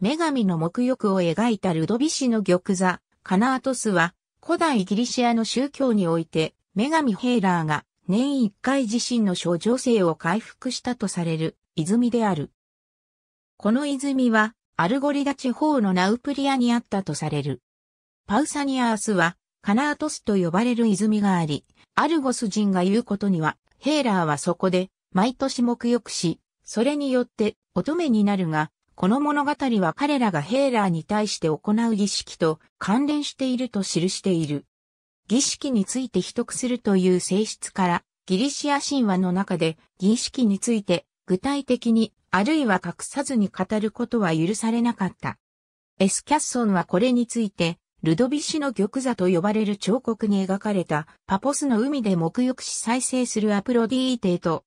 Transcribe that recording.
女神の沐浴を描いたルドビシの玉座、カナートスは、古代ギリシアの宗教において、女神ヘーラーが年一回自身の症状性を回復したとされる泉である。この泉は、アルゴリダ地方のナウプリアにあったとされる。パウサニアースは、カナートスと呼ばれる泉があり、アルゴス人が言うことには、ヘーラーはそこで、毎年沐浴し、それによって乙女になるが、この物語は彼らがヘーラーに対して行う儀式と関連していると記している。儀式について秘匿するという性質から、ギリシア神話の中で儀式について具体的にあるいは隠さずに語ることは許されなかった。エスキャッソンはこれについて、ルドビシの玉座と呼ばれる彫刻に描かれたパポスの海で沐浴し再生するアプロディーテと